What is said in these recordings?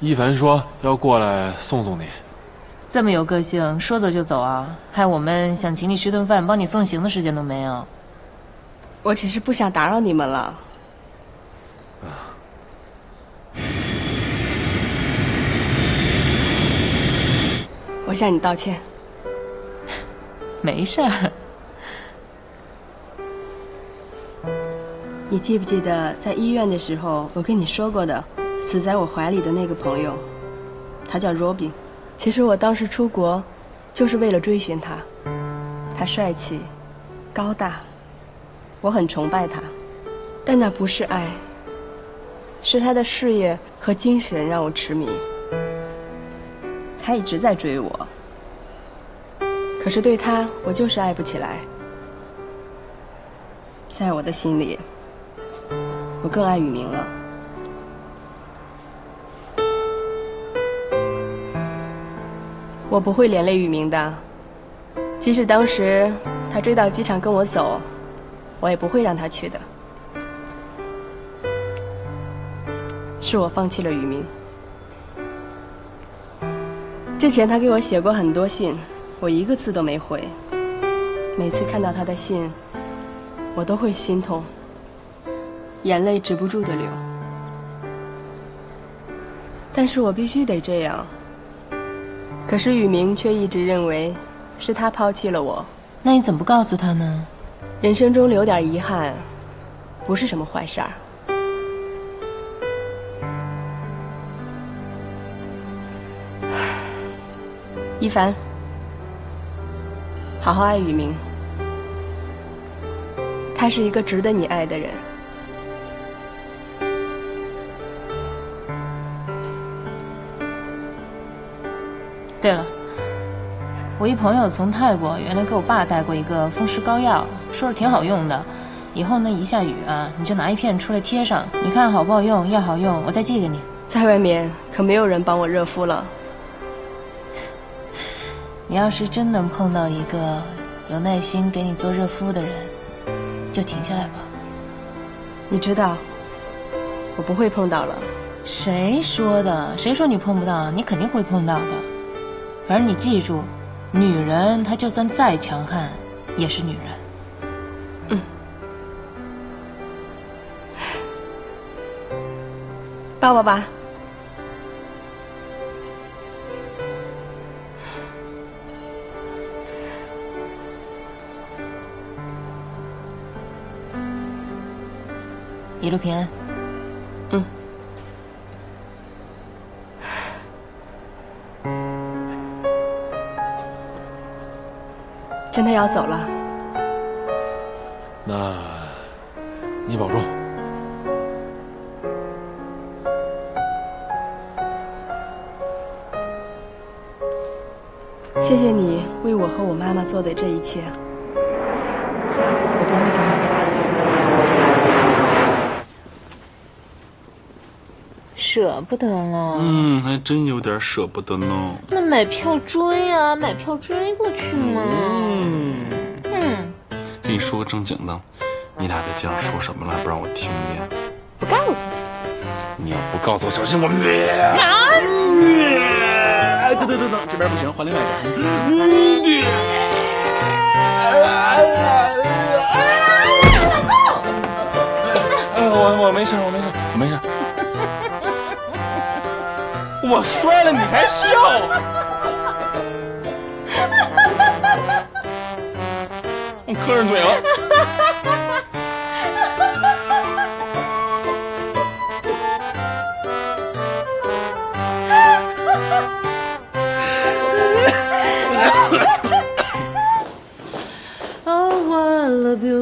一凡说要过来送送你。这么有个性，说走就走啊！害我们想请你吃顿饭、帮你送行的时间都没有。我只是不想打扰你们了。我向你道歉。没事儿。你记不记得在医院的时候，我跟你说过的，死在我怀里的那个朋友，他叫 Robin。其实我当时出国，就是为了追寻他。他帅气、高大，我很崇拜他。但那不是爱，是他的事业和精神让我痴迷。他一直在追我，可是对他，我就是爱不起来。在我的心里。我更爱雨明了。我不会连累雨明的，即使当时他追到机场跟我走，我也不会让他去的。是我放弃了雨明。之前他给我写过很多信，我一个字都没回。每次看到他的信，我都会心痛。眼泪止不住的流，但是我必须得这样。可是雨明却一直认为是他抛弃了我。那你怎么不告诉他呢？人生中留点遗憾，不是什么坏事儿。一凡，好好爱雨明，他是一个值得你爱的人。对了，我一朋友从泰国原来给我爸带过一个风湿膏药，说是挺好用的。以后呢，一下雨啊，你就拿一片出来贴上，你看好不好用？要好用，我再寄给你。在外面可没有人帮我热敷了。你要是真能碰到一个有耐心给你做热敷的人，就停下来吧。你知道，我不会碰到了。谁说的？谁说你碰不到？你肯定会碰到的。反正你记住，女人她就算再强悍，也是女人。嗯，抱抱吧。一路平安。真的要走了，那你保重。谢谢你为我和我妈妈做的这一切，我不会丢下他的。舍不得了，嗯，还真有点舍不得呢。那买票追啊，买票追过去嘛。嗯嗯，跟你说个正经的，你俩在街上说什么了？不让我听见。不告诉你。你要不告诉我，小心我灭。哎，等等等等，这边不行，换另外一边。哎，我我没事，我没事，我没事。我摔了，你还笑？我 磕着嘴了。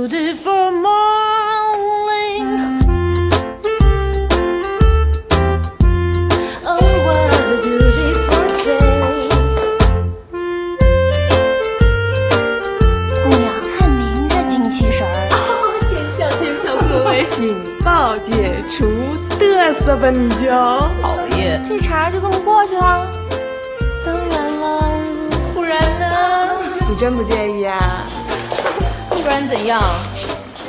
怎么你就讨厌？这茬就这么过去了？当然了，不然呢？你真不介意啊？不然怎样？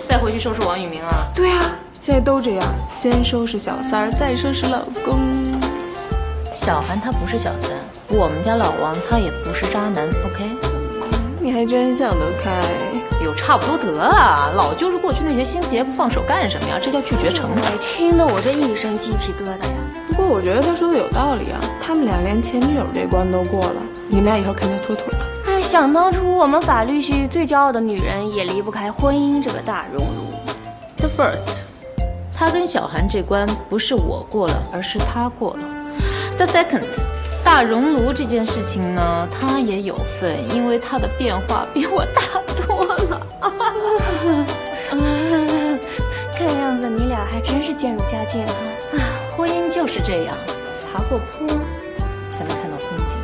再回去收拾王宇明啊？对啊，现在都这样，先收拾小三儿，再收拾老公。小韩他不是小三，我们家老王他也不是渣男，OK？你还真想得开。有差不多得了，老揪着过去那些心结不放手干什么呀？这叫拒绝成长。听得我这一身鸡皮疙瘩呀。不过我觉得他说的有道理啊，他们俩连前女友这关都过了，你俩以后肯定妥妥的。哎，想当初我们法律系最骄傲的女人也离不开婚姻这个大熔炉。The first，他跟小韩这关不是我过了，而是他过了。The second，大熔炉这件事情呢，他也有份，因为他的变化比我大是渐入佳境啊！啊，婚姻就是这样，爬过坡才能看到风景。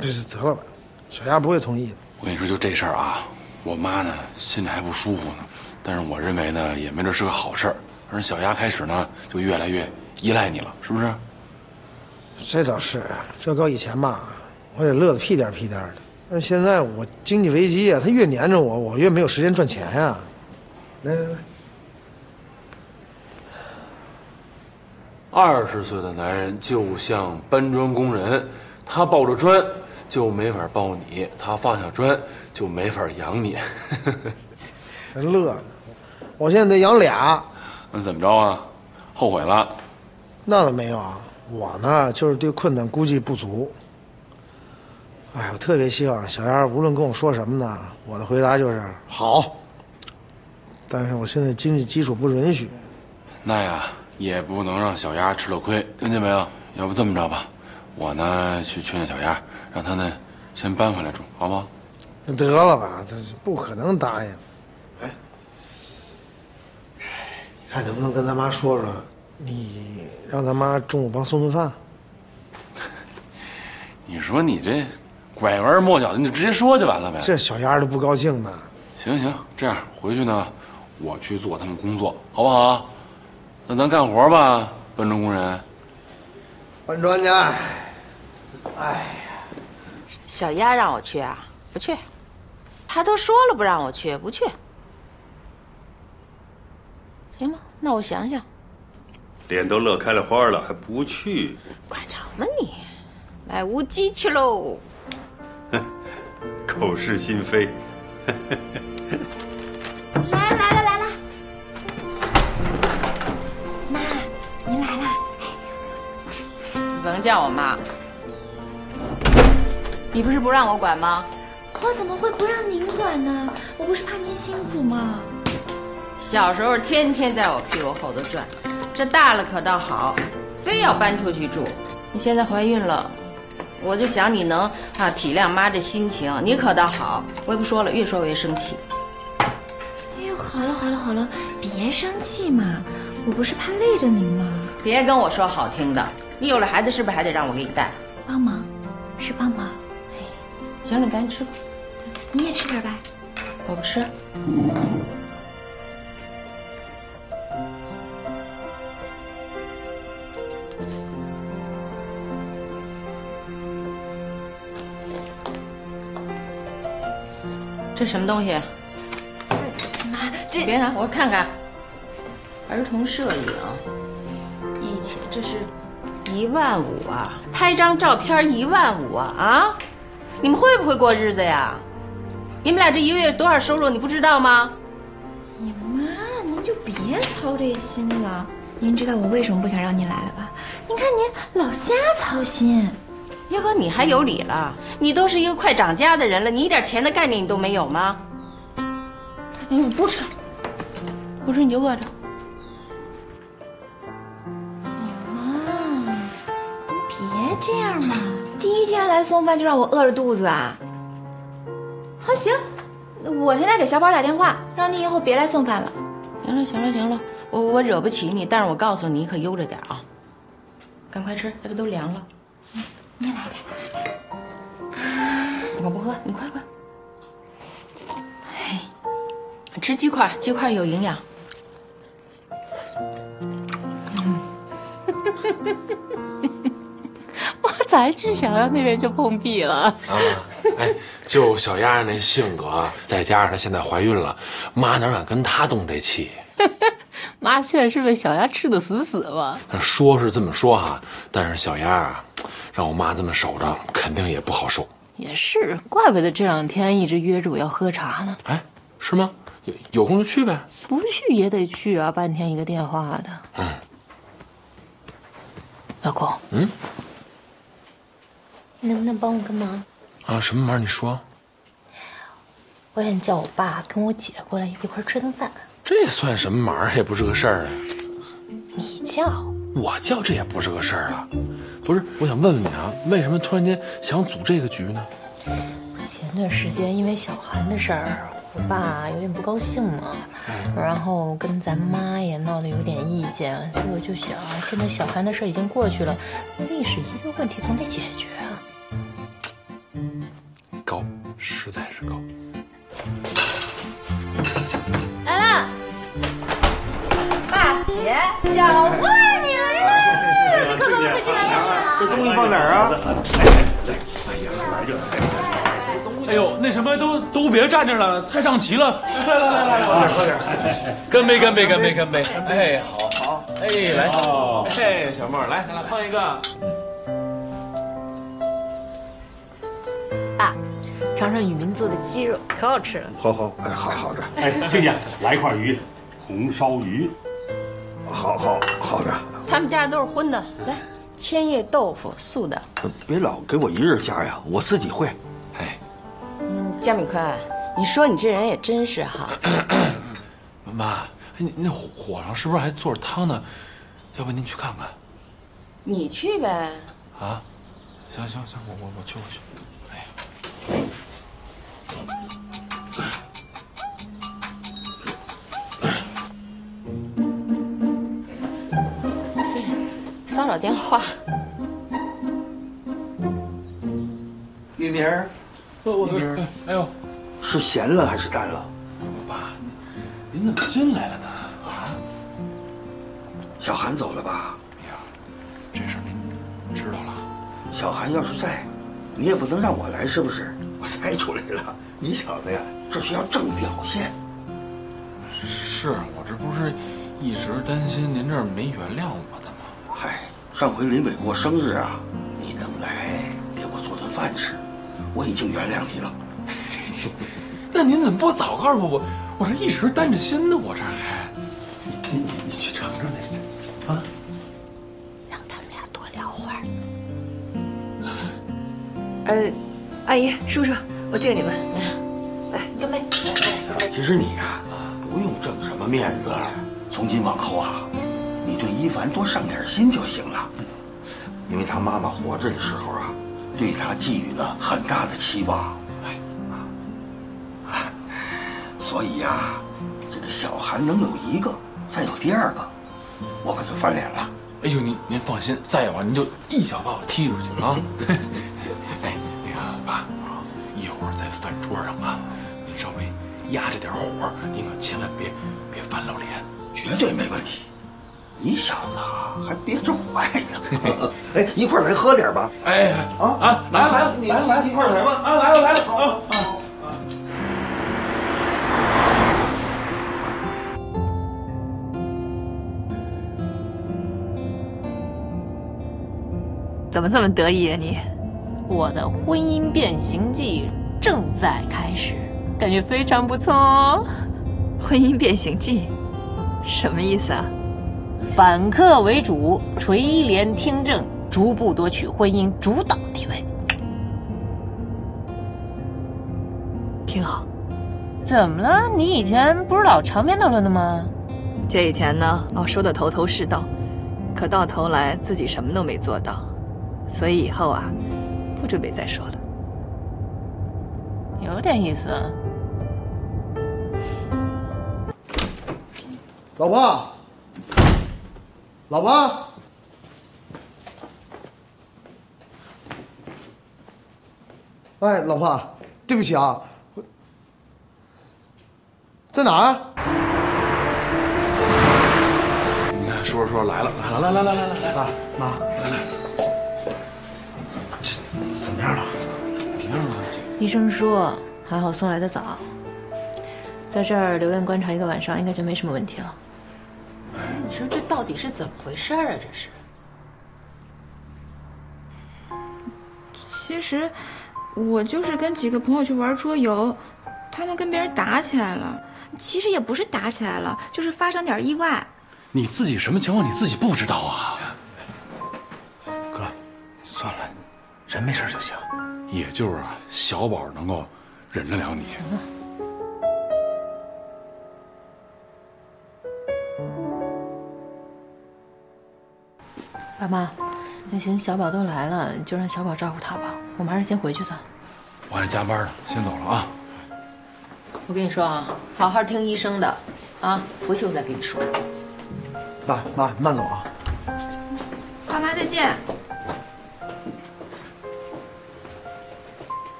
这是得了吧，小丫不会同意的。我跟你说，就这事儿啊，我妈呢心里还不舒服呢。但是我认为呢，也没准是个好事儿。而小丫开始呢，就越来越依赖你了，是不是？这倒是，这搁以前吧，我得乐得屁颠儿屁颠儿的。但是现在我经济危机呀，他越粘着我，我越没有时间赚钱呀。来来来，二十岁的男人就像搬砖工人，他抱着砖就没法抱你，他放下砖就没法养你。还乐呢。我现在得养俩，那怎么着啊？后悔了？那倒没有啊。我呢，就是对困难估计不足。哎，我特别希望小丫无论跟我说什么呢，我的回答就是好。但是我现在经济基础不允许。那呀，也不能让小丫吃了亏，听见没有？要不这么着吧，我呢去劝劝小丫，让她呢先搬回来住，好不好？那得了吧，这不可能答应。哎，你看能不能跟咱妈说说，你让咱妈中午帮送顿饭？你说你这拐弯抹角的，你就直接说就完了呗。这小丫都不高兴呢。行行，这样回去呢，我去做他们工作，好不好？那咱干活吧，搬砖工人。搬砖去。哎呀小丫让我去啊，不去。他都说了不让我去，不去。行吧，那我想想。脸都乐开了花了，还不去？管着吗你？买乌鸡去喽！口是心非。来 来了来了，妈，您来啦！你甭叫我妈。你不是不让我管吗？我怎么会不让您管呢？我不是怕您辛苦吗？小时候天天在我屁股后头转，这大了可倒好，非要搬出去住。你现在怀孕了，我就想你能啊体谅妈这心情，你可倒好。我也不说了，越说我越生气。哎呦，好了好了好了，别生气嘛，我不是怕累着您吗？别跟我说好听的，你有了孩子是不是还得让我给你带？帮忙，是帮忙。哎行了，你赶紧吃吧。你也吃点吧。我不吃。这什么东西？妈，这别拿，我看看。儿童摄影，一千，这是一万五啊！拍张照片一万五啊！啊，你们会不会过日子呀？你们俩这一个月多少收入，你不知道吗？你妈，您就别操这心了。您知道我为什么不想让您来了吧？您看您老瞎操心。呀呵，你还有理了？你都是一个快涨价的人了，你一点钱的概念你都没有吗？哎，我不吃，不吃你就饿着。妈，别这样嘛！第一天来送饭就让我饿着肚子啊！好，行，我现在给小宝打电话，让你以后别来送饭了。行了，行了，行了，我我惹不起你，但是我告诉你，你可悠着点啊！赶快吃，要不都凉了。您来点。我不喝，你快快。哎，吃鸡块，鸡块有营养。我才去小丫那边就碰壁了。啊，哎，就小丫那性格，再加上她现在怀孕了，妈哪敢跟她动这气？妈现在是被小丫吃的死死吧？说是这么说哈，但是小丫啊，让我妈这么守着，肯定也不好受。也是，怪不得这两天一直约着我要喝茶呢。哎，是吗？有有空就去呗。不去也得去啊，半天一个电话的。嗯。老公。嗯。你能不能帮我个忙？啊，什么忙？你说。我想叫我爸跟我姐过来一块吃顿饭。这算什么忙？也不是个事儿啊。你叫。我叫这也不是个事儿啊。不是，我想问问你啊，为什么突然间想组这个局呢？前段时间因为小韩的事儿，我爸有点不高兴嘛，然后跟咱妈也闹得有点意见，所以我就想，现在小韩的事已经过去了，历史遗留问题总得解决啊。高，实在是高。来了，爸姐，小妹这东西放哪儿啊？哎呀，来就来。哎呦，那什么都都别站着了，太上齐了。来来来来来，喝点，干杯干杯干杯干杯！哎，好，好，哎，来，哎，小莫来，来碰一个。爸，尝尝雨明做的鸡肉，可好吃了。好好，哎，好好的。哎，亲家，来块鱼，红烧鱼。好好好的。他们家都是荤的，来，千叶豆腐，素的。别老给我一人夹呀，我自己会。哎，嗯江敏坤，你说你这人也真是哈。妈，你那火火上是不是还做着汤呢？要不您去看看？你去呗。啊，行行行，我我我去我去。哎骚扰电话。玉明。我我哎呦，是咸了还是淡了？爸，您您怎么进来了呢？啊，小韩走了吧？哎呀，这事您知道了。小韩要是在，你也不能让我来，是不是？我猜出来了，你小子呀，这是要正表现。是我这不是一直担心您这儿没原谅吗？嗨，上回林伟过生日啊，你能来给我做顿饭吃？我已经原谅你了，那您怎么不早告诉我？我这一直担着心呢，我这还……你你你去尝尝那，啊，让他们俩多聊会儿。呃，阿姨、叔叔，我敬你们，来，干杯！其实你啊，不用挣什么面子，从今往后啊，你对一凡多上点心就行了，因为他妈妈活着的时候啊。对他寄予了很大的期望，所以呀，这个小韩能有一个，再有第二个，我可就翻脸了。哎呦，您您放心，再有啊，您就一脚把我踢出去啊！哎，那个爸，一会儿在饭桌上啊，您稍微压着点火，您可千万别别翻了脸，绝对没问题。你小子啊，还憋着坏呢！哎，一块来喝点吧！哎，啊啊，来了来了来了来了，一块来吧！啊，来了来了，啊啊！怎么这么得意啊你？我的婚姻变形记正在开始，感觉非常不错哦。婚姻变形记，什么意思啊？反客为主，垂帘听政，逐步夺取婚姻主导地位，挺好。怎么了？你以前不是老长篇大论的吗？姐以前呢，老说的头头是道，可到头来自己什么都没做到，所以以后啊，不准备再说了。有点意思。老婆。老婆，哎，老婆，对不起啊，在哪儿？你看，叔叔说来了，来来来来来来来，爸妈，来来，这怎么样了？怎么样了？医生说还好送来的早，在这儿留院观察一个晚上，应该就没什么问题了。你说这到底是怎么回事啊？这是？其实，我就是跟几个朋友去玩桌游，他们跟别人打起来了。其实也不是打起来了，就是发生点意外。你自己什么情况你自己不知道啊？哥，算了，人没事就行。也就是啊，小宝能够忍得了你。行了。爸妈，那行，小宝都来了，就让小宝照顾他吧。我们还是先回去算。我还得加班呢，先走了啊。我跟你说啊，好好听医生的，啊，回去我再跟你说。爸妈，慢走啊！爸妈再见。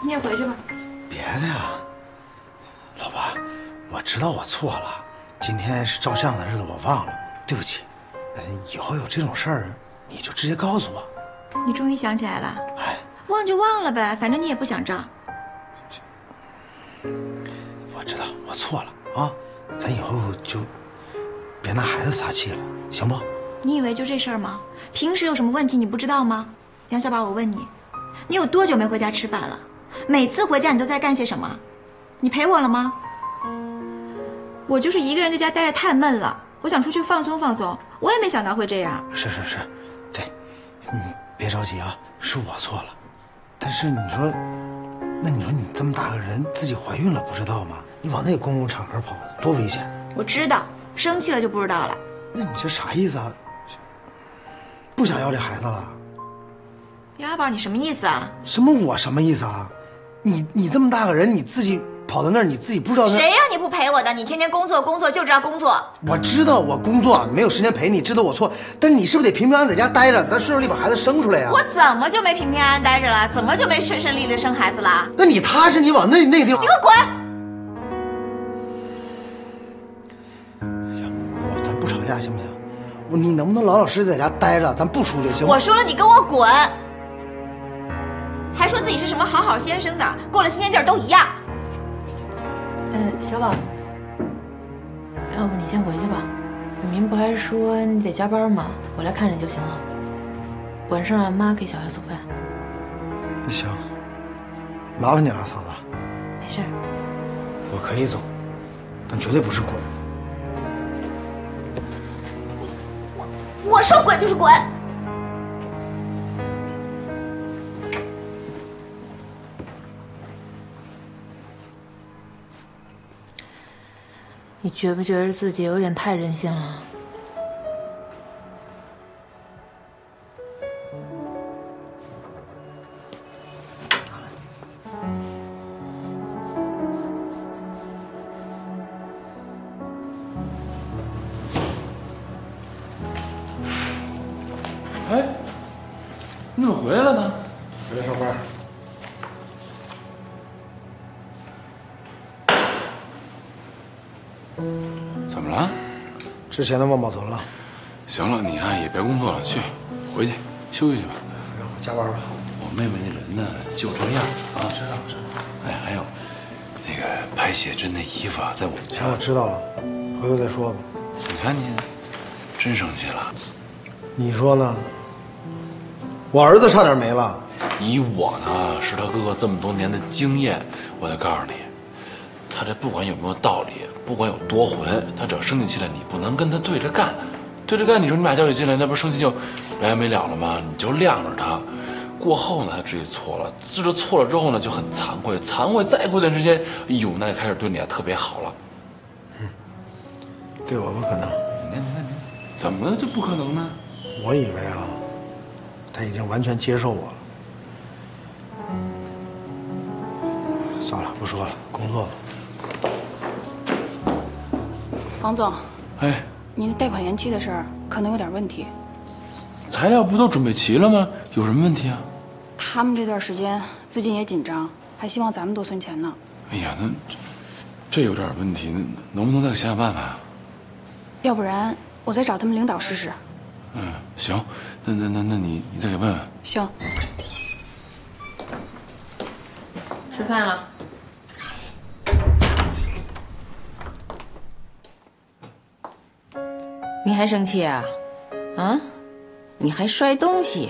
你也回去吧。别的呀，老婆，我知道我错了，今天是照相的日子，我忘了，对不起。嗯，以后有这种事儿，你就直接告诉我。你终于想起来了？哎，忘就忘了呗，反正你也不想照。我知道我错了啊，咱以后就别拿孩子撒气了，行不？你以为就这事儿吗？平时有什么问题你不知道吗？杨小宝，我问你，你有多久没回家吃饭了？每次回家你都在干些什么？你陪我了吗？我就是一个人在家待着太闷了，我想出去放松放松。我也没想到会这样。是是是，对，你别着急啊，是我错了。但是你说，那你说你这么大个人，自己怀孕了不知道吗？你往那公共场合跑，多危险！我知道，生气了就不知道了。那你这啥意思啊？不想要这孩子了？杨小宝，你什么意思啊？什么我什么意思啊？你你这么大个人，你自己跑到那儿，你自己不知道谁让你不陪我的？你天天工作工作就知道工作。我知道我工作没有时间陪你，知道我错，但是你是不是得平平安安在家待着，咱顺顺利把孩子生出来呀？我怎么就没平平安安待着了？怎么就没顺顺利利生孩子了？那你踏实，你往那那个地方。你给我滚！行，我咱不吵架行不行？我你能不能老老实实在家待着，咱不出去行吗？我说了，你跟我滚！还说自己是什么好好先生的，过了新鲜劲儿都一样。嗯，小宝，要不你先回去吧。雨明不还说你得加班吗？我来看着就行了。晚上让妈给小孩送饭。那行，麻烦你了，嫂子。没事儿。我可以走，但绝对不是滚。我我说滚就是滚。你觉不觉得自己有点太任性了？之前的忘保存了。行了，你啊也别工作了，去回去休息去吧。让我加班吧。我妹妹那人呢，就这样啊。知道知道。哎，还有那个拍写真那衣服啊，在我们家。我知道了，回头再说吧。你看你，真生气了。你说呢？我儿子差点没了。以我呢，是他哥哥这么多年的经验，我得告诉你，他这不管有没有道理，不管有多混，他只要生起气来，你不能跟他对着干。对着干，你说你把教育进来，那不是生气就没完没了了吗？你就晾着他，过后呢，他知道错了，知道错了之后呢，就很惭愧，惭愧再过一段时间，哎呦，那就开始对你啊特别好了。嗯，对我不可能。你看，你看，你怎么了就不可能呢？我以为啊，他已经完全接受我了。算了，不说了，工作吧。王总，哎，你的贷款延期的事儿可能有点问题。材料不都准备齐了吗？有什么问题啊？他们这段时间资金也紧张，还希望咱们多存钱呢。哎呀，那这这有点问题，那能不能再想想办法啊？要不然我再找他们领导试试。嗯，行，那那那那你你再给问问。行。吃饭了。你还生气啊？啊？你还摔东西？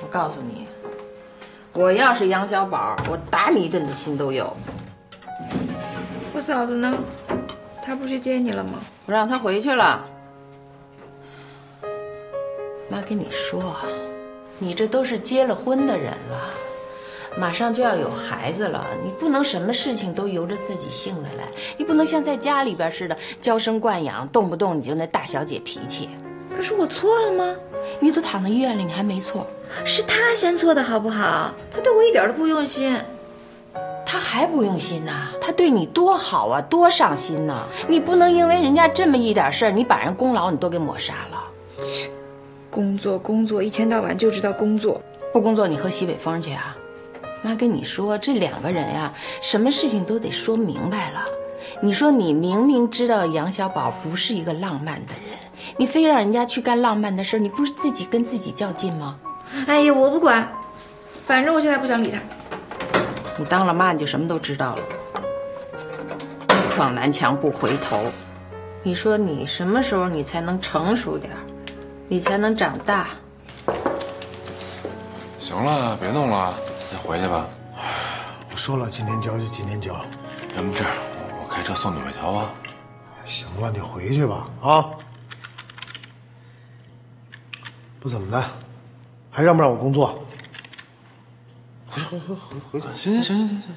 我告诉你，我要是杨小宝，我打你一顿的心都有。我嫂子呢？她不是接你了吗？我让她回去了。妈跟你说，你这都是结了婚的人了，马上就要有孩子了，你不能什么事情都由着自己性子来，你不能像在家里边似的娇生惯养，动不动你就那大小姐脾气。可是我错了吗？你都躺在医院里，你还没错，是他先错的好不好？他对我一点都不用心，他还不用心呢？他对你多好啊，多上心呢！你不能因为人家这么一点事儿，你把人功劳你都给抹杀了。切，工作工作，一天到晚就知道工作，不工作你喝西北风去啊？妈跟你说，这两个人呀，什么事情都得说明白了。你说你明明知道杨小宝不是一个浪漫的人，你非让人家去干浪漫的事，你不是自己跟自己较劲吗？哎呀，我不管，反正我现在不想理他。你当了妈，你就什么都知道了。撞南墙不回头，你说你什么时候你才能成熟点你才能长大？行了，别弄了，先回去吧。我说了，今天交就今天交。要不这样。我开车送你回条吧。行了，你回去吧啊！不怎么的，还让不让我工作？回回回回回去！行行行行行行，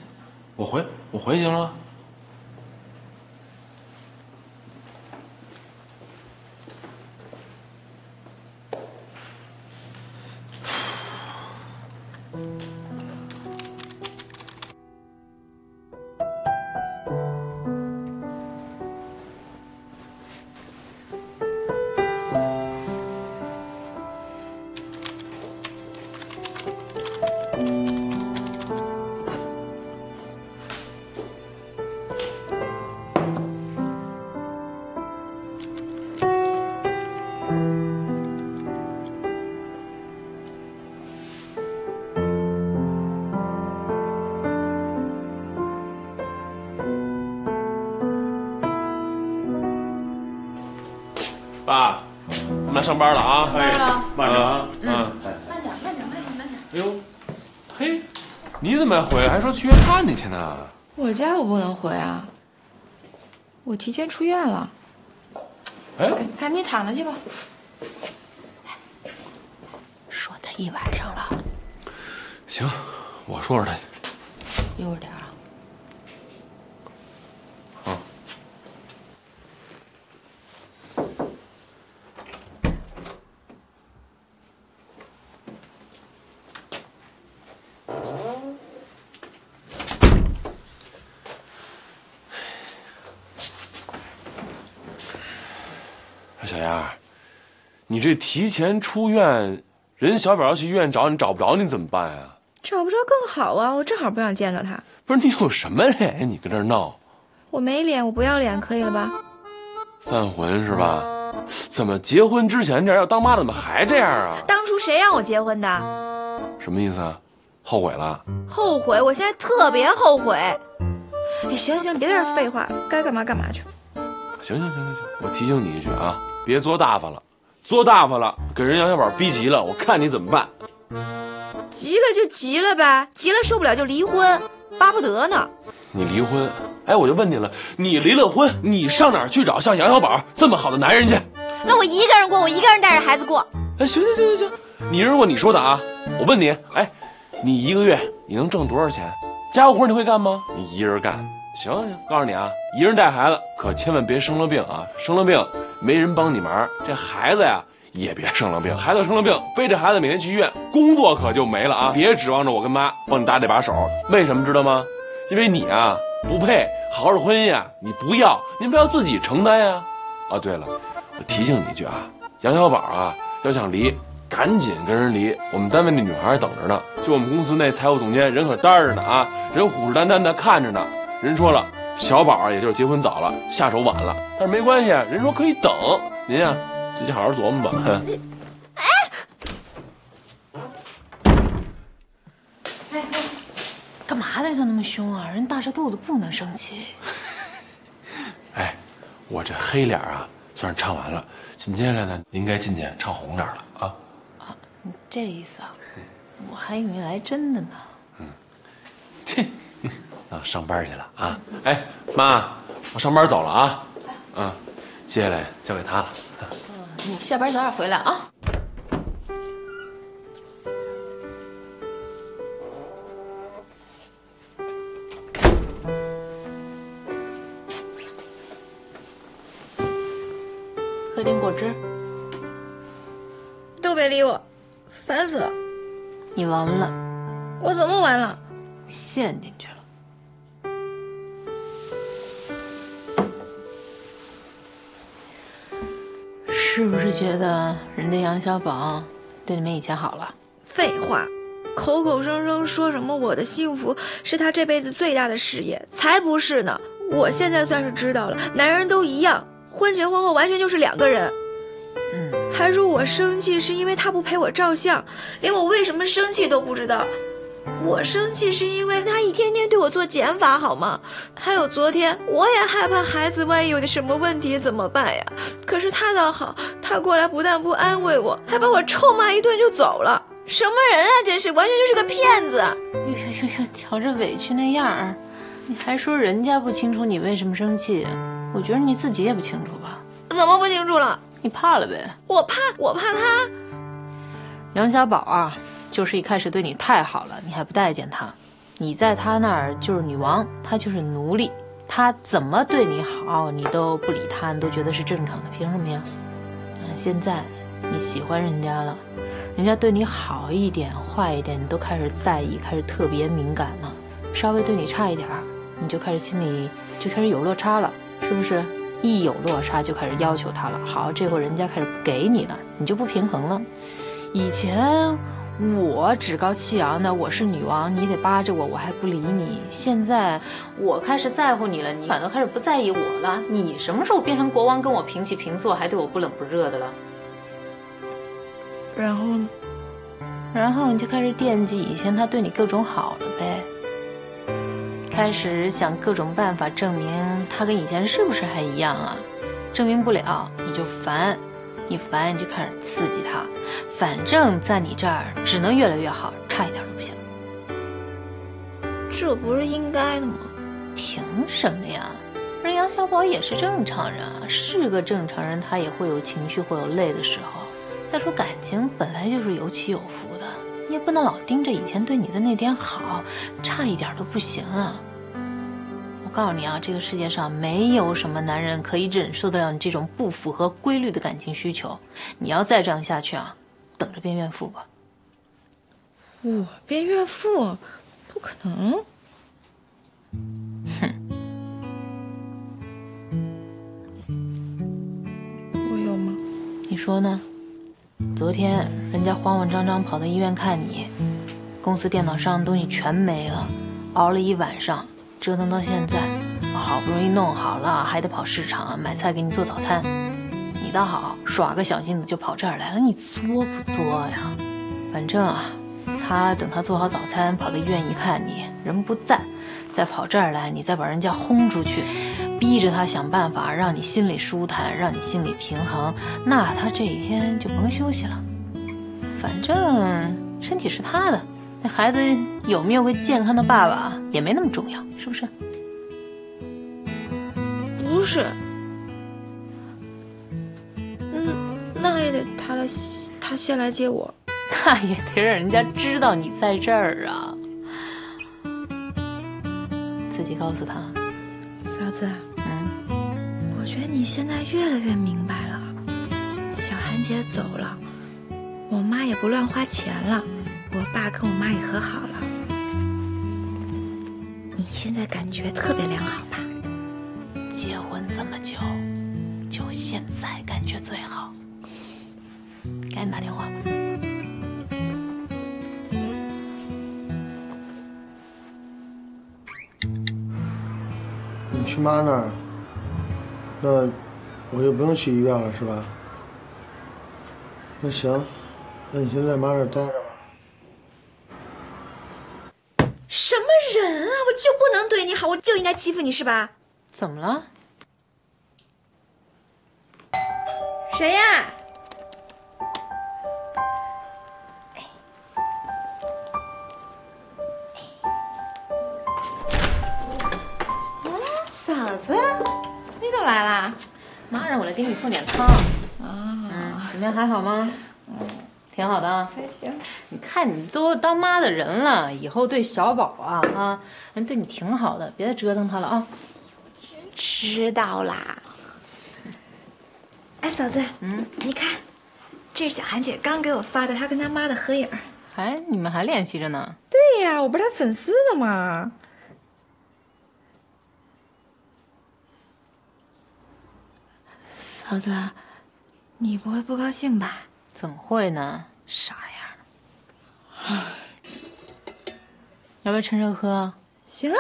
我回我回行了。我家我不能回啊，我提前出院了。哎，赶紧躺着去吧。说他一晚上了。行，我说说他去。悠着点啊。嗯。小杨，你这提前出院，人小表要去医院找你，找不着你怎么办呀？找不着更好啊！我正好不想见到他。不是你有什么脸呀？你跟这闹？我没脸，我不要脸，可以了吧？犯浑是吧？怎么结婚之前这样，要当妈怎么还这样啊？当初谁让我结婚的？什么意思啊？后悔了？后悔！我现在特别后悔。哎，行行，别在这废话，该干嘛干嘛去。行行行行行，我提醒你一句啊，别作大发了，作大发了，给人杨小宝逼急了，我看你怎么办。急了就急了呗，急了受不了就离婚，巴不得呢。你离婚？哎，我就问你了，你离了婚，你上哪儿去找像杨小宝这么好的男人去？那我一个人过，我一个人带着孩子过。哎，行行行行行，你如果你说的啊，我问你，哎，你一个月你能挣多少钱？家务活你会干吗？你一人干。行行，告诉你啊，一人带孩子可千万别生了病啊！生了病没人帮你忙，这孩子呀也别生了病。孩子生了病，背着孩子每天去医院，工作可就没了啊！别指望着我跟妈帮你搭这把手，为什么知道吗？因为你啊不配，好好的婚姻啊你不要，您非要自己承担呀！啊，对了，我提醒你一句啊，杨小宝啊要想离，赶紧跟人离。我们单位那女孩等着呢，就我们公司那财务总监人可呆着呢啊，人虎视眈眈的看着呢。人说了，小宝啊，也就是结婚早了，下手晚了，但是没关系，人说可以等。您呀，自己好好琢磨吧。哎，哎，干嘛对他那么凶啊？人大着肚子不能生气。哎，我这黑脸啊，算是唱完了。紧接着呢，您该进去唱红脸了啊。啊，你这意思啊？我还以为来真的呢。嗯，切，那上班去了啊。哎，妈，我上班走了啊。啊，接下来交给他了。你下班早点回来啊。喝点果汁。都别理我，烦死了！你完了。我怎么完了？陷进去了。是不是觉得人家杨小宝对你们以前好了？废话，口口声声说什么我的幸福是他这辈子最大的事业，才不是呢！我现在算是知道了，男人都一样，婚前婚后完全就是两个人。嗯，还说我生气是因为他不陪我照相，连我为什么生气都不知道。我生气是因为他一天天对我做减法，好吗？还有昨天，我也害怕孩子万一有点什么问题怎么办呀？可是他倒好，他过来不但不安慰我，还把我臭骂一顿就走了。什么人啊，真是完全就是个骗子！哟哟哟哟，瞧这委屈那样儿，你还说人家不清楚你为什么生气？我觉得你自己也不清楚吧？怎么不清楚了？你怕了呗？我怕，我怕他。杨小宝啊。就是一开始对你太好了，你还不待见他，你在他那儿就是女王，他就是奴隶，他怎么对你好，你都不理他，你都觉得是正常的，凭什么呀？啊，现在你喜欢人家了，人家对你好一点、坏一点，你都开始在意，开始特别敏感了，稍微对你差一点儿，你就开始心里就开始有落差了，是不是？一有落差就开始要求他了，好，这会儿人家开始不给你了，你就不平衡了，以前。我趾高气扬的，我是女王，你得巴着我，我还不理你。现在我开始在乎你了，你反倒开始不在意我了。你什么时候变成国王，跟我平起平坐，还对我不冷不热的了？然后呢？然后你就开始惦记以前他对你各种好了呗，开始想各种办法证明他跟以前是不是还一样啊？证明不了，你就烦。一烦你就开始刺激他，反正在你这儿只能越来越好，差一点都不行。这不是应该的吗？凭什么呀？人杨小宝也是正常人啊，是个正常人，他也会有情绪，会有累的时候。再说感情本来就是有起有伏的，你也不能老盯着以前对你的那点好，差一点都不行啊。告诉你啊，这个世界上没有什么男人可以忍受得了你这种不符合规律的感情需求。你要再这样下去啊，等着变怨妇吧。我变怨妇？不可能。哼。我有吗？你说呢？昨天人家慌慌张张跑到医院看你，公司电脑上的东西全没了，熬了一晚上。折腾到现在，好不容易弄好了，还得跑市场买菜给你做早餐。你倒好，耍个小性子就跑这儿来了，你作不作呀？反正啊，他等他做好早餐，跑到医院一看你人不在，再跑这儿来，你再把人家轰出去，逼着他想办法让你心里舒坦，让你心里平衡，那他这一天就甭休息了。反正身体是他的。那孩子有没有个健康的爸爸也没那么重要，是不是？不是。嗯，那也得他来，他先来接我。那也得让人家知道你在这儿啊。自己告诉他，嫂子。嗯。我觉得你现在越来越明白了。小韩姐走了，我妈也不乱花钱了。我爸跟我妈也和好了，你现在感觉特别良好吧？结婚这么久，就现在感觉最好。赶紧打电话吧。你去妈那儿，那我就不用去医院了，是吧？那行，那你先在妈那儿待着。就不能对你好，我就应该欺负你是吧？怎么了？谁呀？嫂子，你怎么来啦？妈让我来给你送点汤。啊，嗯，怎么样，还好吗？嗯，挺好的。还行。你看你都当妈的人了，以后对小宝啊啊，人对你挺好的，别再折腾他了啊。知道啦。哎，嫂子，嗯，你看，这是小韩姐刚给我发的她跟她妈的合影。哎，你们还联系着呢？对呀，我不是她粉丝呢吗？嫂子，你不会不高兴吧？怎么会呢？傻样？要不要趁热喝？行啊。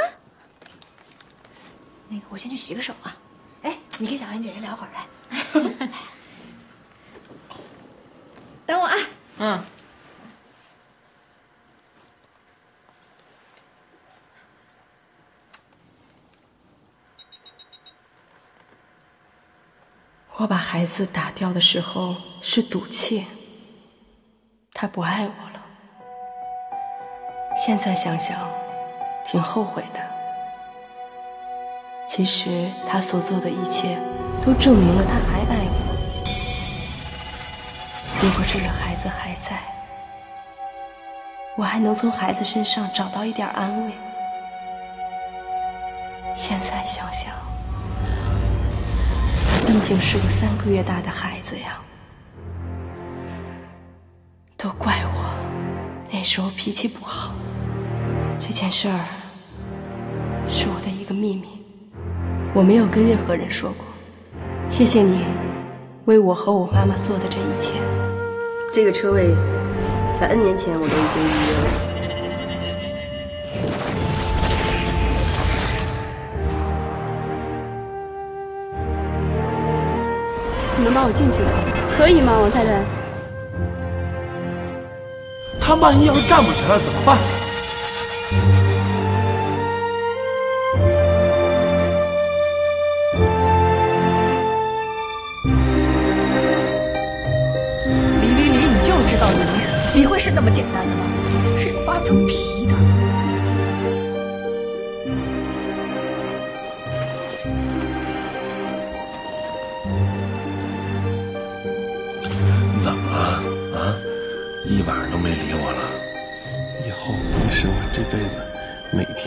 那个，我先去洗个手啊。哎，你跟小韩姐姐聊会儿来。等我啊。嗯。我把孩子打掉的时候是赌气，他不爱我了。现在想想，挺后悔的。其实他所做的一切，都证明了他还爱我。如果这个孩子还在，我还能从孩子身上找到一点安慰。现在想想。毕竟是个三个月大的孩子呀，都怪我，那时候脾气不好。这件事儿是我的一个秘密，我没有跟任何人说过。谢谢你为我和我妈妈做的这一切。这个车位在 N 年前我都已经预约了。能帮我进去吗？可以吗，王太太？他万一要是站不起来怎么办？离离离，你就知道离，离婚是那么简单的吗？是有八层皮的。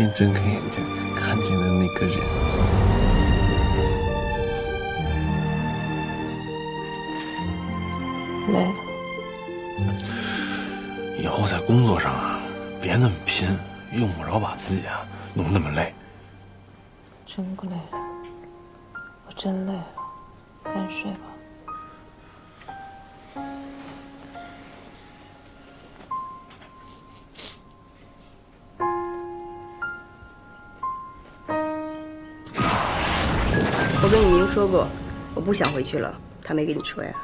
天睁开眼睛看见的那个人。累。以后在工作上啊，别那么拼，用不着把自己啊弄那么累。真累了，我真累了，赶紧睡吧。说过，我不想回去了，他没跟你说呀？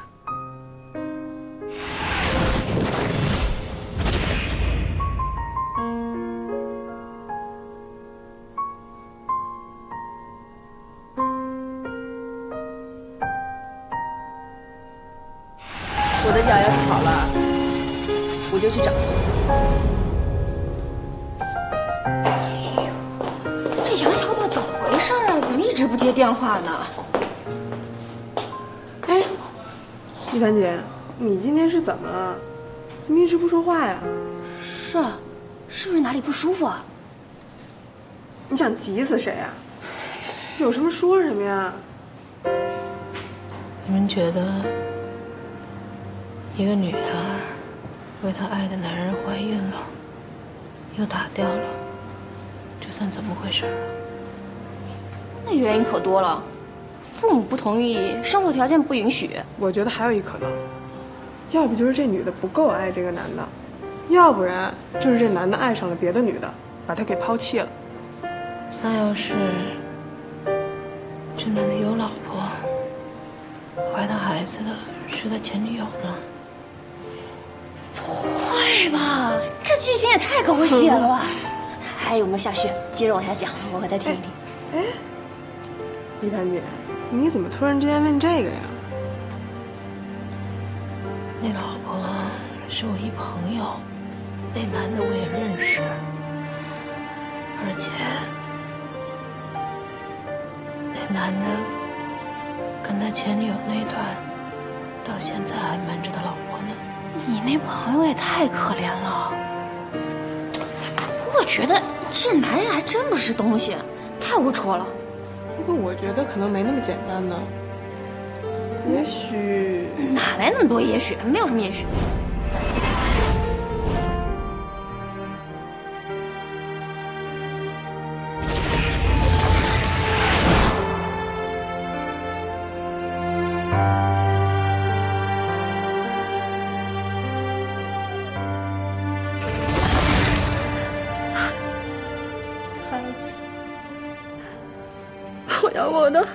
舒服啊？你想急死谁啊？有什么说什么呀？你们觉得，一个女孩为她爱的男人怀孕了，又打掉了，这算怎么回事？那原因可多了，父母不同意，生活条件不允许。我觉得还有一可能，要不就是这女的不够爱这个男的，要不然就是这男的爱上了别的女的，把她给抛弃了。那要是这男的有老婆，怀他孩子的是他前女友呢？不会吧？这剧情也太狗血了吧！还有没有下续？接着往下讲，我再听一听。哎，一凡姐，你怎么突然之间问这个呀？那老婆是我一朋友，那男的我也认识，而且那男的跟他前女友那段，到现在还瞒着他老婆呢。你那朋友也太可怜了。不过我觉得这男人还真不是东西，太龌龊了。不过我觉得可能没那么简单呢。也许哪来那么多也许？没有什么也许。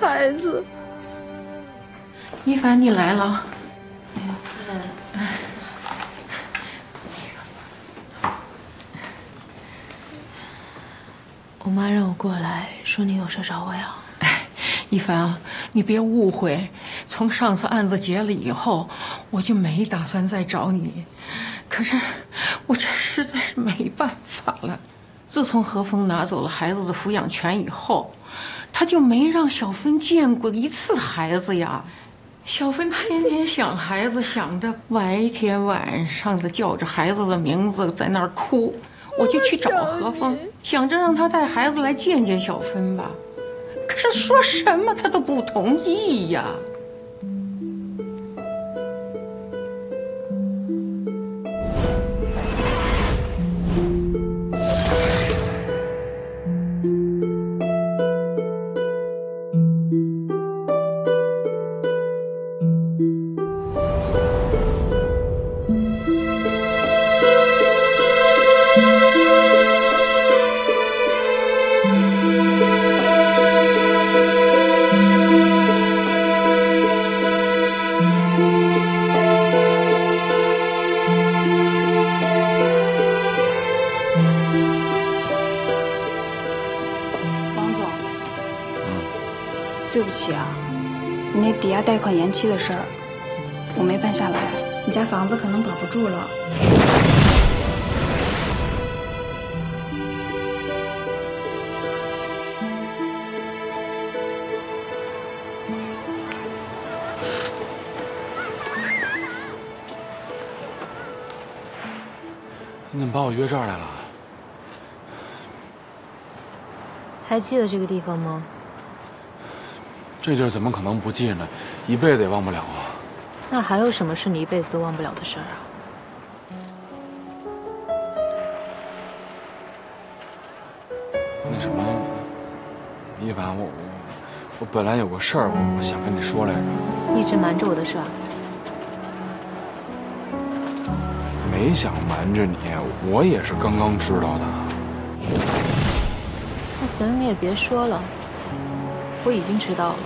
孩子。一凡，你来了。我妈让我过来，说你有事找我呀。一凡啊，你别误会，从上次案子结了以后，我就没打算再找你。可是我这实在是没办法了。自从何峰拿走了孩子的抚养权以后，他就没让小芬见过一次孩子呀。小芬天天想孩子，想的白天晚上的叫着孩子的名字，在那儿哭。我就去找何峰，想着让他带孩子来见见小芬吧。可是说什么他都不同意呀。贷款延期的事儿，我没办下来，你家房子可能保不住了。你怎么把我约这儿来了？还记得这个地方吗？这地儿怎么可能不记呢？一辈子也忘不了啊！那还有什么是你一辈子都忘不了的事儿啊？那什么，一凡，我我我本来有个事儿，我我想跟你说来着，一直瞒着我的事儿。没想瞒着你，我也是刚刚知道的。那行，你也别说了，我已经知道了。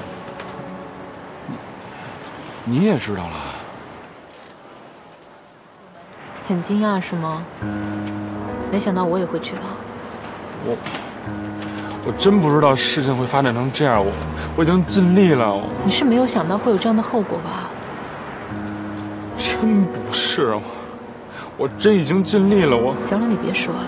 你也知道了？很惊讶是吗？没想到我也会知道。我我真不知道事情会发展成这样，我我已经尽力了。你是没有想到会有这样的后果吧？真不是，我我真已经尽力了。我行了，你别说了。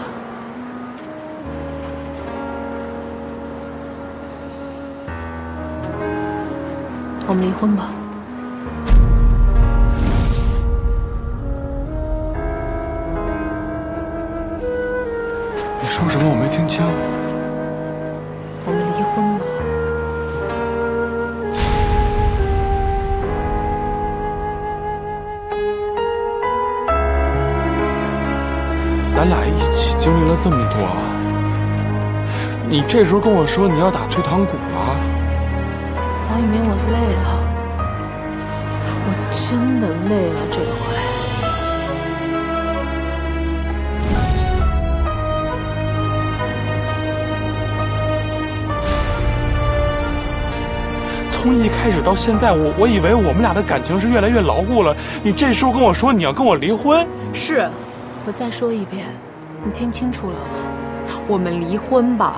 我们离婚吧。你说什么？我没听清。我们离婚吧。咱俩一起经历了这么多，你这时候跟我说你要打退堂鼓了，王一鸣，我累了，我真的累了，这从一开始到现在，我我以为我们俩的感情是越来越牢固了。你这时候跟我说你要跟我离婚，是，我再说一遍，你听清楚了吗？我们离婚吧。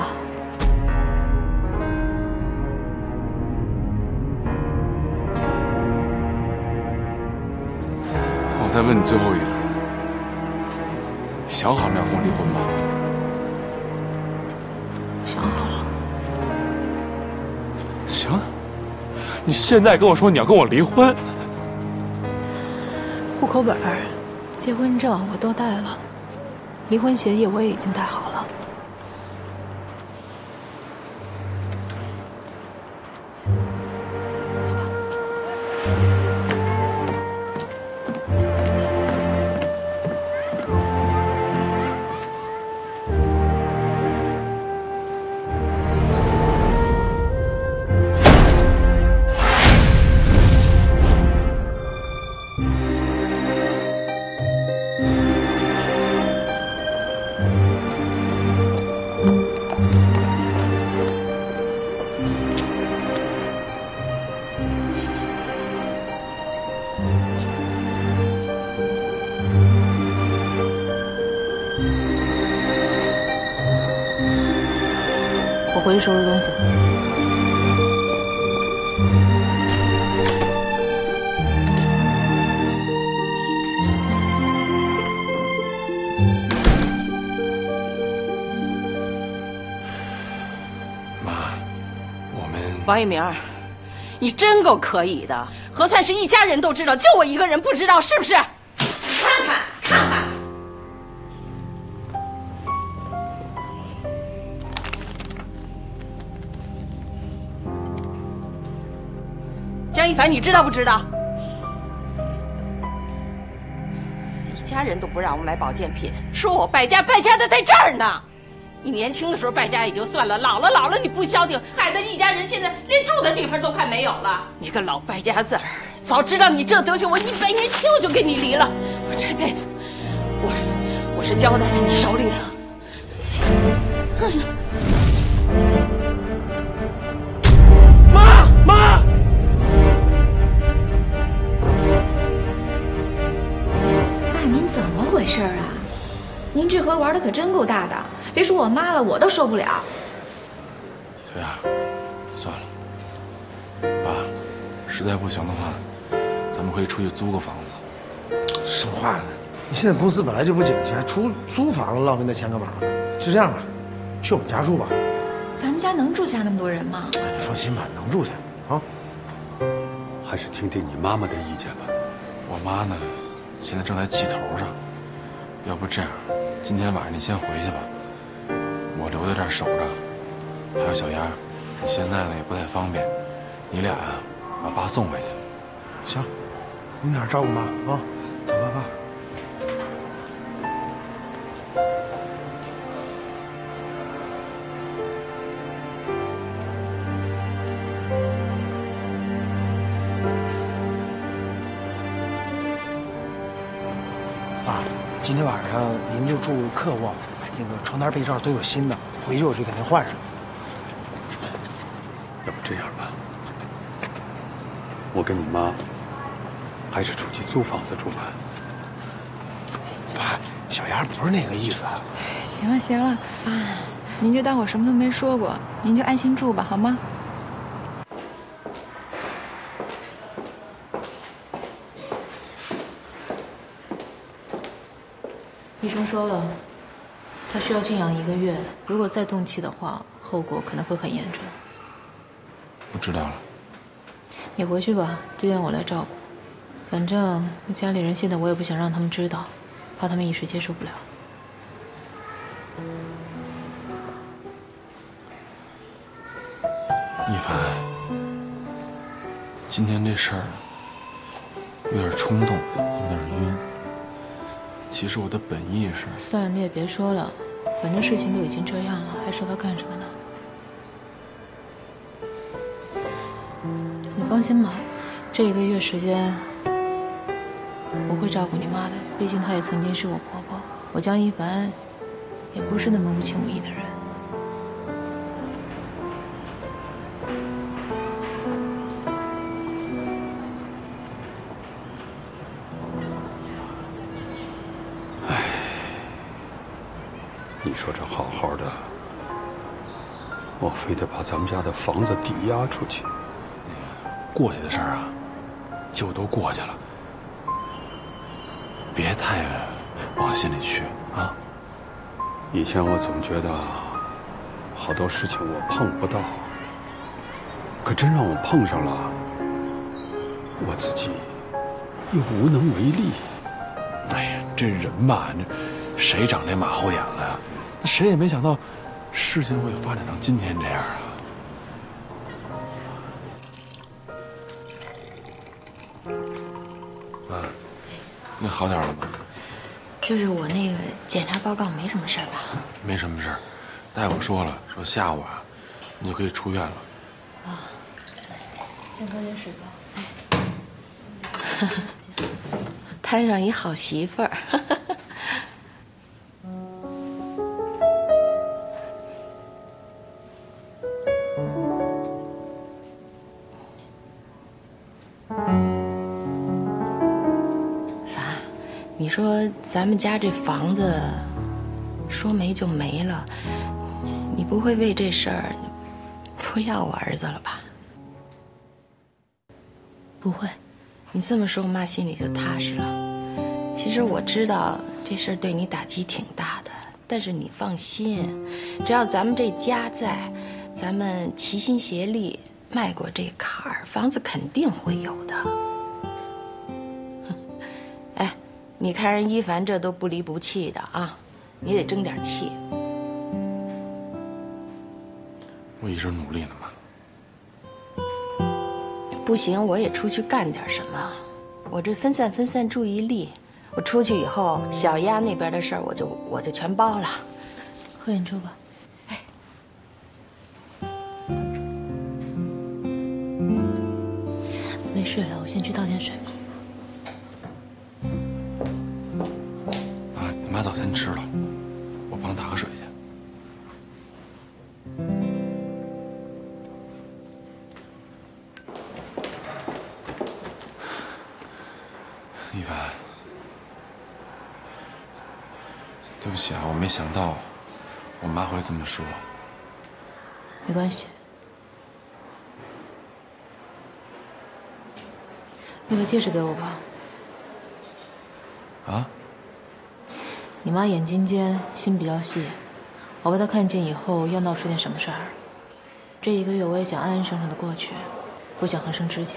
我再再问你最后一次，想好了要跟我离婚吗？你现在跟我说你要跟我离婚，户口本、结婚证我都带了，离婚协议我也已经带好回去收拾东西。妈，我们王一鸣，你真够可以的，核算是一家人都知道，就我一个人不知道，是不是？你知道不知道？一家人都不让我买保健品，说我败家，败家的在这儿呢。你年轻的时候败家也就算了，老了老了你不消停，害得一家人现在连住的地方都快没有了。你个老败家子儿，早知道你这德行，我一百年前我就跟你离了。我这辈子，我我是交代在你手里了。妈这回玩的可真够大的，别说我妈了，我都受不了。小雅，算了，爸，实在不行的话，咱们可以出去租个房子。什么话呢？你现在公司本来就不景气，还出租房子浪费那钱干嘛呢？就这样吧，去我们家住吧。咱们家能住下那么多人吗？哎，你放心吧，能住下啊。还是听听你妈妈的意见吧。我妈呢，现在正在气头上，要不这样，今天晚上你先回去吧，我留在这儿守着。还有小丫，你现在呢也不太方便，你俩呀、把爸送回去。行，你哪照顾妈啊？走吧，爸，晚上您就住客卧，那个床单被罩都有新的，回去我就给您换上。要不这样吧，我跟你妈还是出去租房子住吧。爸，小丫不是那个意思。啊行了行了，爸，您就当我什么都没说过，您就安心住吧，好吗？医生说了，他需要静养一个月，如果再动气的话，后果可能会很严重。我知道了。你回去吧，就让我来照顾。反正家里人现在我也不想让他们知道，怕他们一时接受不了。一凡，今天这事儿有点冲动，有点晕。其实我的本意是，算了，你也别说了，反正事情都已经这样了，还说他干什么呢？你放心吧，这一个月时间我会照顾你妈的，毕竟她也曾经是我婆婆。我江一凡也不是那么无情无义的人。非得把咱们家的房子抵押出去。过去的事儿啊，就都过去了。别太往心里去啊。以前我总觉得好多事情我碰不到，可真让我碰上了，我自己又无能为力。哎呀，这人吧，这谁长这马后眼了呀？谁也没想到，事情会发展成今天这样啊！啊，那好点了吗？就是我那个检查报告没什么事儿吧？没什么事儿，大夫说了，说下午啊，你就可以出院了。啊，先喝点水吧。摊上一好媳妇儿。咱们家这房子说没就没了，你不会为这事儿不要我儿子了吧？不会。你这么说，妈心里就踏实了。其实我知道这事儿对你打击挺大的，但是你放心，只要咱们这家在，咱们齐心协力迈过这坎儿，房子肯定会有的。你看人一凡这都不离不弃的啊，你得争点气。我一直努力呢嘛。不行，我也出去干点什么。我这分散分散注意力。我出去以后，小丫那边的事儿，我就我就全包了。喝点粥吧。哎，没睡了，我先去倒点水。啊，先吃了，我帮她打个水去。一凡，对不起啊，我没想到我妈会这么说。没关系，你把戒指给我吧。你妈眼睛尖，心比较细，我怕她看见以后要闹出点什么事儿。这一个月我也想安安生生的过去，不想横生枝节。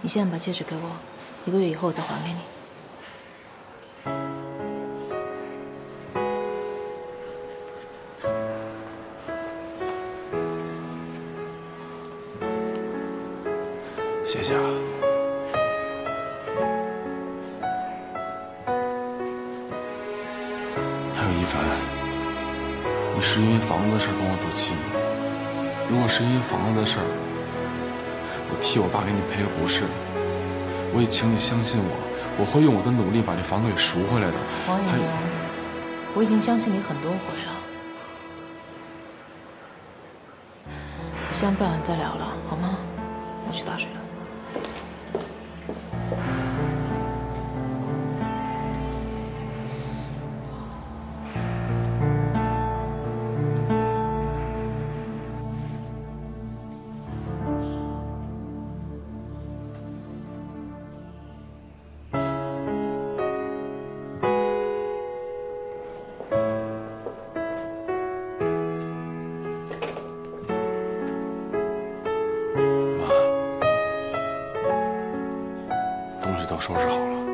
你现在把戒指给我。一个月以后我再还给你。如果是因为房子的事儿，我替我爸给你赔个不是。我也请你相信我，我会用我的努力把这房子给赎回来的。王一鸣，我已经相信你很多回了，我现在不想再聊了，好吗？都收拾好了，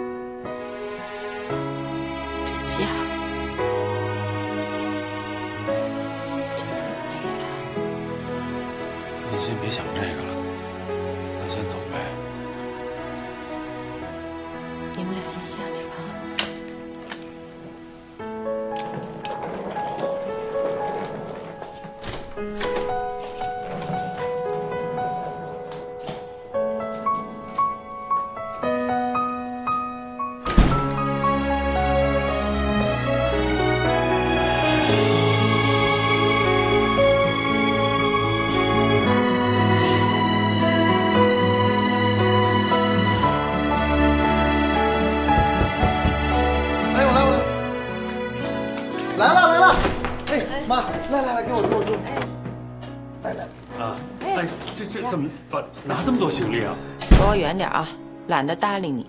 多行李啊？离我远点啊，懒得搭理你。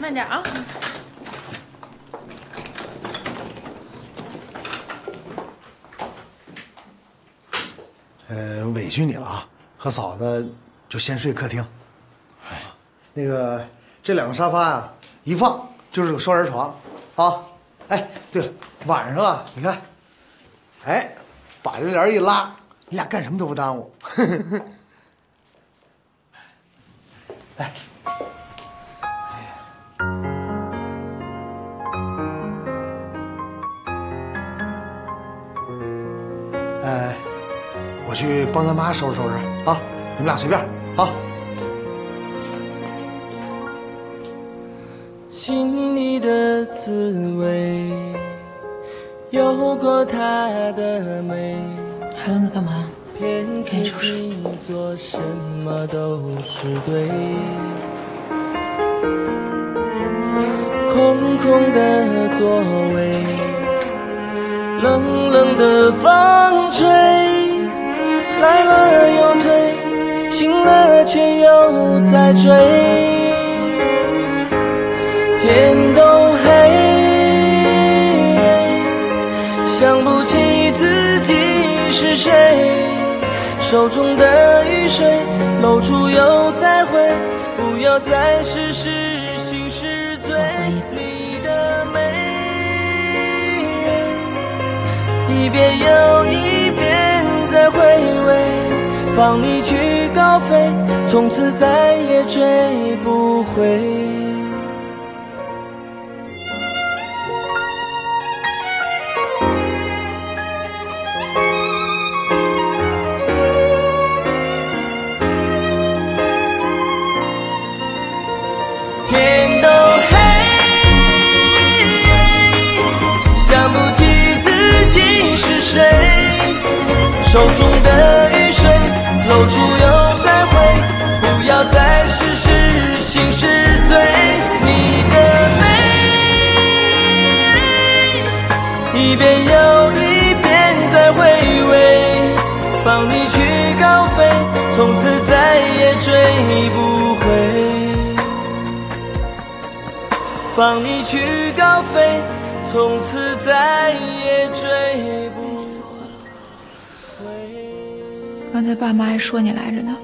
慢点啊。呃，委屈你了啊，和嫂子就先睡客厅。哎，那个这两个沙发啊，一放就是个双人床，啊。哎，对了，晚上啊，你看，哎，把这帘一拉，你俩干什么都不耽误。来，呃，我去帮他妈收拾收拾啊，你们俩随便啊。心里的滋味，有过她的美。还愣着干嘛？骗自己做什么都是对。空空的座位，冷冷的风吹，来了又退，醒了却又在追。天都黑，想不起自己是谁。手中的雨水，露出又再回，不要再试试心是醉。你的美，一遍又一遍在回味，放你去高飞，从此再也追不回。手中的雨水，露出又再回，不要再试试心是醉。你的美，一遍又一遍在回味，放你去高飞，从此再也追不回。放你去高飞，从此再也追刚才爸妈还说你来着呢，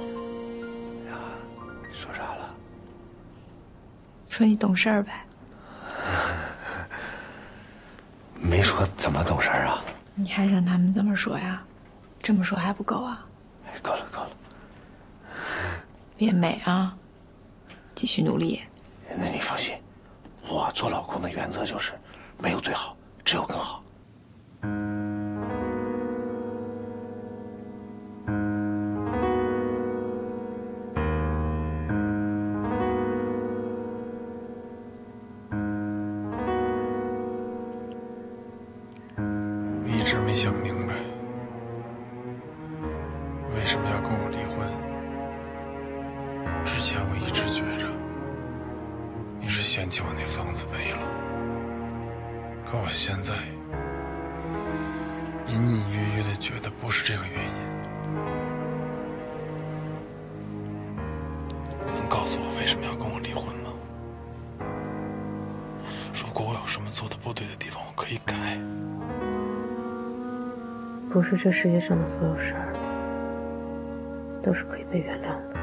说啥了？说你懂事儿呗。没说怎么懂事儿啊？你还想他们怎么说呀？这么说还不够啊？够了够了，别美啊，继续努力。那你放心，我做老公的原则就是没有最好，只有更好。是这世界上的所有事儿都是可以被原谅的。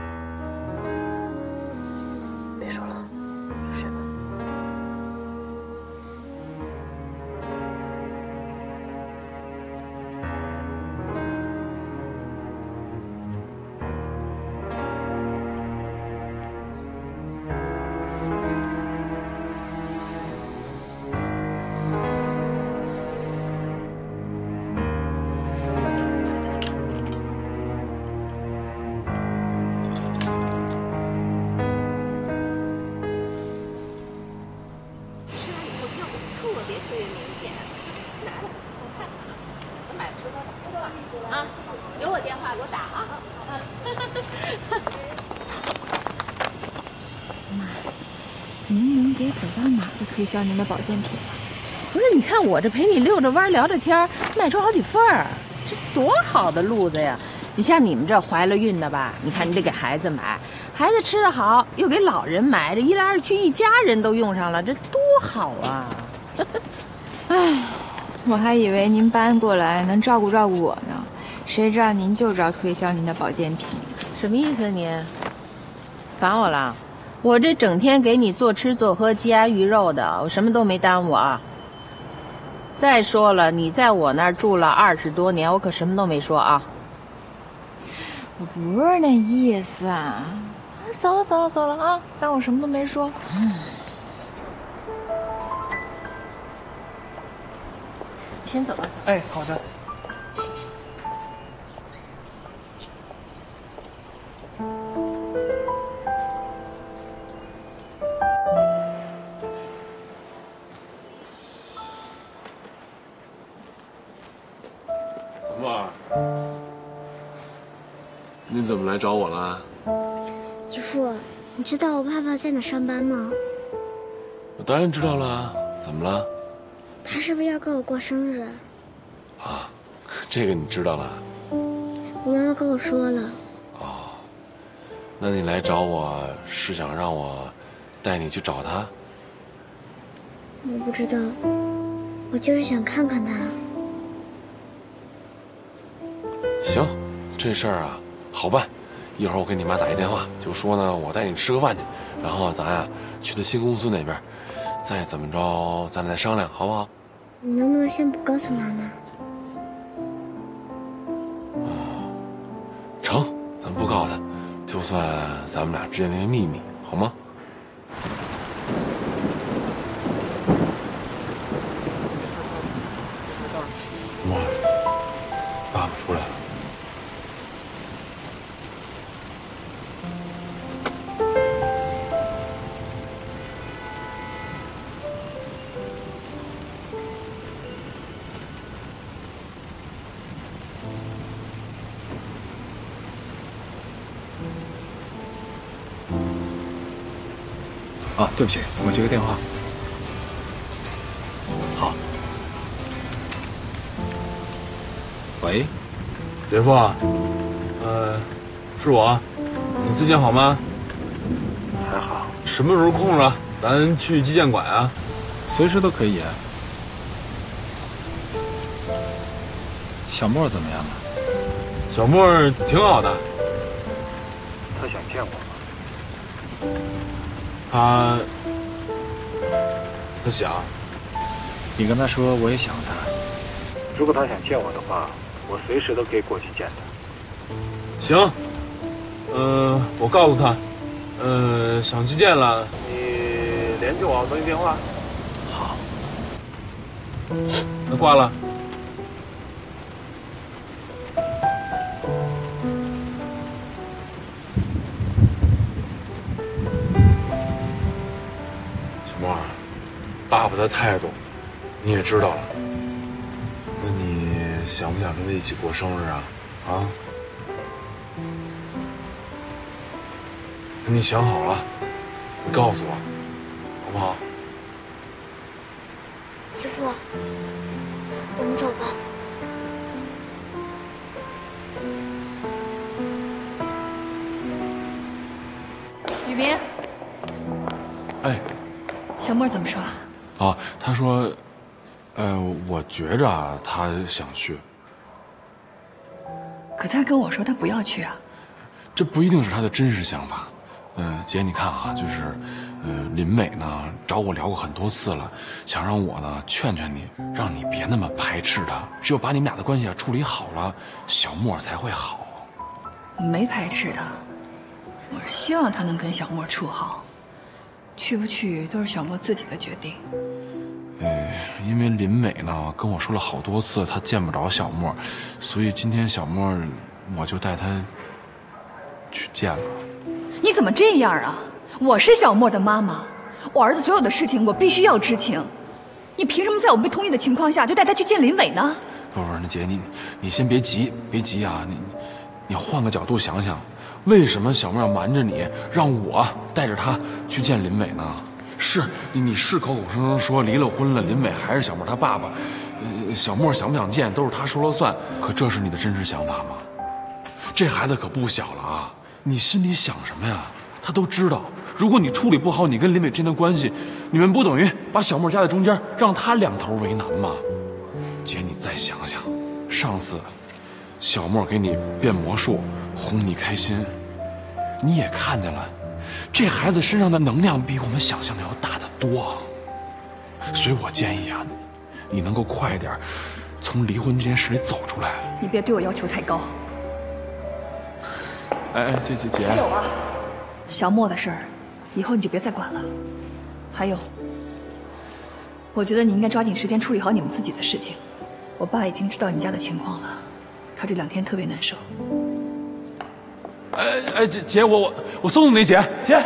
您能给走到哪儿都推销您的保健品吗？不是，你看我这陪你遛着弯聊着天，卖出好几份儿，这多好的路子呀！你像你们这怀了孕的吧，你看你得给孩子买，孩子吃的好，又给老人买，这一来二去，一家人都用上了，这多好啊！哎，我还以为您搬过来能照顾照顾我呢，谁知道您就知道推销您的保健品。什么意思你？烦我了？我这整天给你做吃做喝、鸡鸭鱼肉的，我什么都没耽误啊。再说了，你在我那儿住了二十多年，我可什么都没说啊。我不是那意思啊！走了走了走了啊，当我什么都没说。先走吧。哎，好的。小您怎么来找我了？姨父，你知道我爸爸在哪上班吗？我当然知道了，怎么了？他是不是要跟我过生日？啊，这个你知道了？我妈妈跟我说了。哦那你来找我是想让我带你去找他？我不知道，我就是想看看他。行，这事儿啊好办，一会儿我给你妈打一电话，就说呢我带你吃个饭去，然后咱呀去他新公司那边，再怎么着咱俩再商量，好不好？你能不能先不告诉妈妈？成，咱不告诉他，就算咱们俩之间的秘密，好吗？对不起，我接个电话。好。喂，姐夫啊，呃，是我，你最近好吗？还好。什么时候空了，咱去击剑馆啊？随时都可以。小莫怎么样了？小莫挺好的，他他想。你跟他说我也想他。如果他想见我的话，我随时都可以过去见他。行，呃，我告诉他，呃，想去见了，你联系我，等你电话。好。那挂了。的态度你也知道了。那你想不想跟他一起过生日啊？啊？你想好了，你告诉我，好不好？师父，我们走吧。雨斌，哎，小莫怎么说啊？啊，他说，呃，我觉着啊，他想去，可他跟我说他不要去啊。这不一定是他的真实想法。嗯、姐，你看啊，就是，呃，林美呢找我聊过很多次了，想让我呢劝劝你，让你别那么排斥他。只有把你们俩的关系啊处理好了，小莫才会好。我没排斥他，我是希望他能跟小莫处好。去不去都是小莫自己的决定。呃，因为林美呢跟我说了好多次，她见不着小莫，所以今天小莫我就带他去见了。你怎么这样啊？我是小莫的妈妈，我儿子所有的事情我必须要知情。你凭什么在我没同意的情况下就带他去见林伟呢？不是，那姐你你先别急，别急啊，你你换个角度想想，为什么小莫要瞒着你，让我带着他去见林伟呢？是你是口口声声说离了婚了，林伟还是小莫他爸爸，呃，小莫想不想见都是他说了算，可这是你的真实想法吗？这孩子可不小了啊！你心里想什么呀？他都知道。如果你处理不好你跟林伟之间的关系，你们不等于把小莫夹在中间，让他两头为难吗？姐，你再想想，上次小莫给你变魔术，哄你开心，你也看见了，这孩子身上的能量比我们想象的要大得多。所以我建议啊，你能够快一点从离婚这件事里走出来。你别对我要求太高。哎哎，姐姐姐，还有啊，小莫的事儿，以后你就别再管了。还有，我觉得你应该抓紧时间处理好你们自己的事情。我爸已经知道你家的情况了，他这两天特别难受。哎哎，姐姐，我我我送送你，姐姐。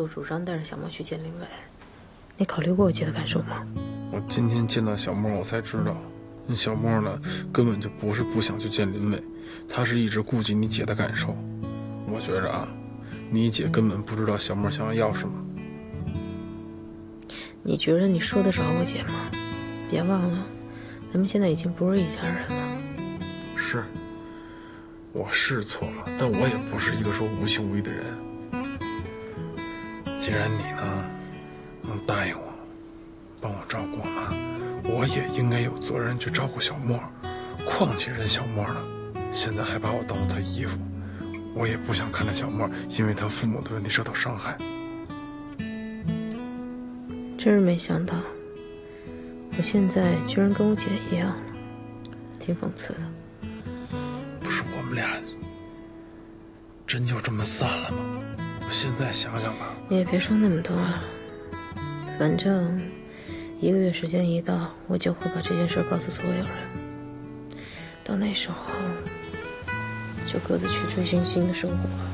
你自作主张带着小莫去见林伟，你考虑过我姐的感受吗？我今天见到小莫，我才知道，那小莫呢，根本就不是不想去见林伟，他是一直顾及你姐的感受。我觉着啊，你姐根本不知道小莫想要什么。你觉得你说得着我姐吗？别忘了，咱们现在已经不是一家人了。是，我是错了，但我也不是一个说无情无义的人。既然你呢能答应我，帮我照顾我妈，我也应该有责任去照顾小莫。况且人小莫呢，现在还把我当做他姨夫，我也不想看着小莫因为他父母的问题受到伤害。真是没想到，我现在居然跟我姐一样了，挺讽刺的。不是我们俩真就这么散了吗？我现在想想吧，你也别说那么多了，反正一个月时间一到，我就会把这件事告诉所有人。到那时候，就各自去追寻新的生活吧。